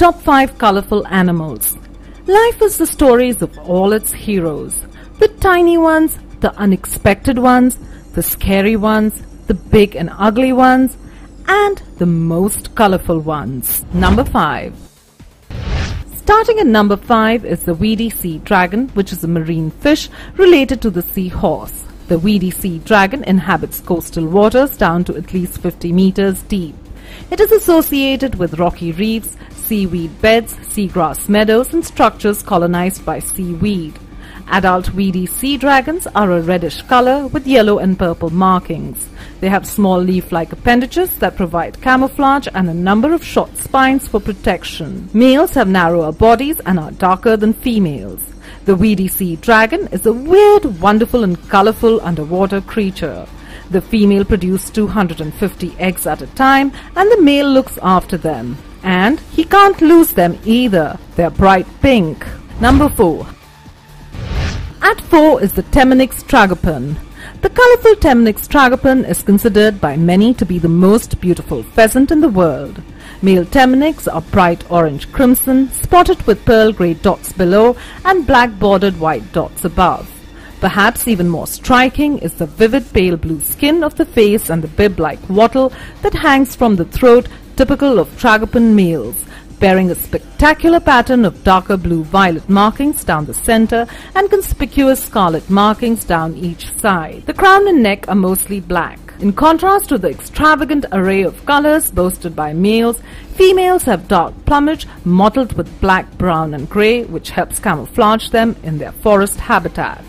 Top 5 Colorful Animals Life is the stories of all its heroes. The tiny ones, the unexpected ones, the scary ones, the big and ugly ones, and the most colorful ones. Number 5 Starting at number 5 is the weedy sea dragon, which is a marine fish related to the seahorse. The weedy sea dragon inhabits coastal waters down to at least 50 meters deep. It is associated with rocky reefs, seaweed beds, seagrass meadows, and structures colonized by seaweed. Adult weedy sea dragons are a reddish color with yellow and purple markings. They have small leaf-like appendages that provide camouflage and a number of short spines for protection. Males have narrower bodies and are darker than females. The weedy sea dragon is a weird, wonderful and colorful underwater creature. The female produces 250 eggs at a time and the male looks after them. And he can't lose them either. They're bright pink. Number 4. At 4 is the Temminck's tragopan. The colorful Temminck's tragopan is considered by many to be the most beautiful pheasant in the world. Male Temminck's are bright orange crimson, spotted with pearl grey dots below and black bordered white dots above. Perhaps even more striking is the vivid pale blue skin of the face and the bib-like wattle that hangs from the throat typical of tragopan males, bearing a spectacular pattern of darker blue-violet markings down the center and conspicuous scarlet markings down each side. The crown and neck are mostly black. In contrast to the extravagant array of colors boasted by males, females have dark plumage mottled with black, brown and gray which helps camouflage them in their forest habitat.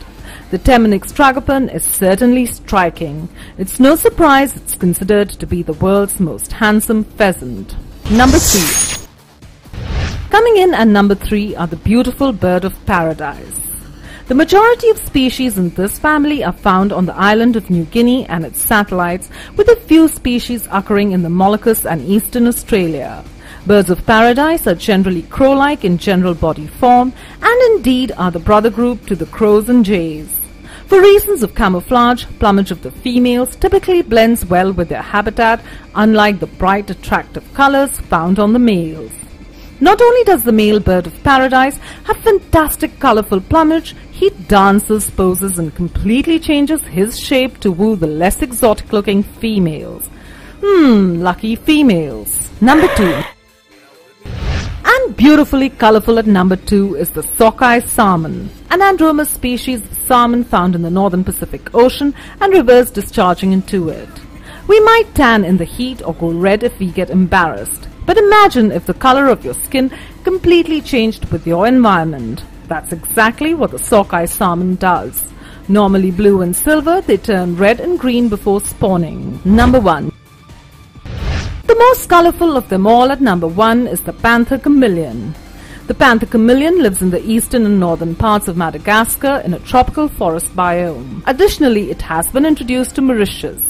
The Temminck's tragopan is certainly striking. It's no surprise it's considered to be the world's most handsome pheasant. Number 3 Coming in at number 3 are the beautiful bird of paradise. The majority of species in this family are found on the island of New Guinea and its satellites, with a few species occurring in the Moluccas and eastern Australia. Birds of paradise are generally crow-like in general body form and indeed are the brother group to the crows and jays. For reasons of camouflage, plumage of the females typically blends well with their habitat, unlike the bright attractive colors found on the males. Not only does the male bird of paradise have fantastic colorful plumage, he dances, poses and completely changes his shape to woo the less exotic looking females. Hmm, lucky females. Number 2. Beautifully colorful at number 2 is the sockeye salmon, an anadromous species salmon found in the northern Pacific Ocean and rivers discharging into it. We might tan in the heat or go red if we get embarrassed. But imagine if the color of your skin completely changed with your environment. That's exactly what the sockeye salmon does. Normally blue and silver, they turn red and green before spawning. Number 1. The most colorful of them all at number 1 is the panther chameleon. The panther chameleon lives in the eastern and northern parts of Madagascar in a tropical forest biome. Additionally, it has been introduced to Mauritius.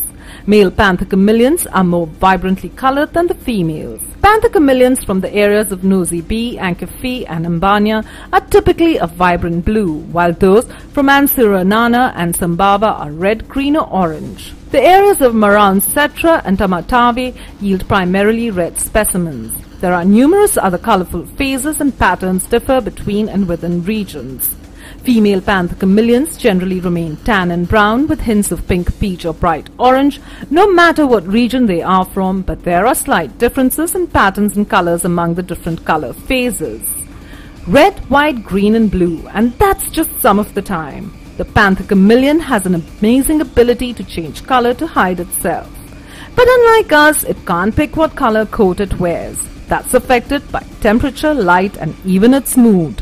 Male panther chameleons are more vibrantly colored than the females. Panther chameleons from the areas of Nosy Be, Ankify and Ambanja are typically a vibrant blue, while those from Antsiranana and Sambava are red, green or orange. The areas of Maroantsetra and Tamatave yield primarily red specimens. There are numerous other colorful phases and patterns differ between and within regions. Female panther chameleons generally remain tan and brown with hints of pink, peach or bright orange, no matter what region they are from, but there are slight differences in patterns and colors among the different color phases. Red, white, green and blue, and that's just some of the time. The panther chameleon has an amazing ability to change color to hide itself. But unlike us, it can't pick what color coat it wears. That's affected by temperature, light and even its mood.